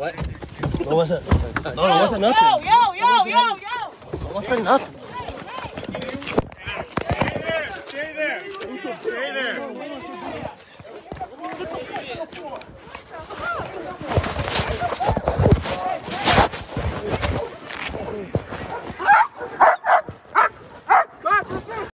What? No, what's up? No, it wasn't nothing. yo, yo, yo, yo. It wasn't nothing. Stay there. Stay there. Stay there.